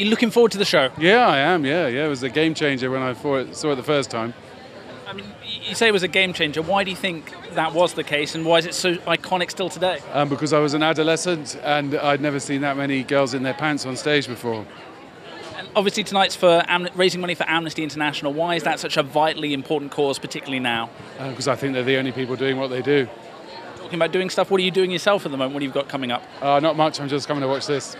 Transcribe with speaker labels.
Speaker 1: You looking forward to the show?
Speaker 2: Yeah, I am. Yeah, yeah. It was a game changer when I saw it, the first time.
Speaker 1: I mean, you say it was a game changer. Why do you think that was the case, and why is it so iconic still today?
Speaker 2: Um, because I was an adolescent and I'd never seen that many girls in their pants on stage before.
Speaker 1: And obviously, tonight's for Am- raising money for Amnesty International. Why is that such a vitally important cause, particularly now?
Speaker 2: Um, uh, because I think they're the only people doing what they do.
Speaker 1: Talking about doing stuff, what are you doing yourself at the moment? What have you got coming up?
Speaker 2: Uh, not much. I'm just coming to watch this.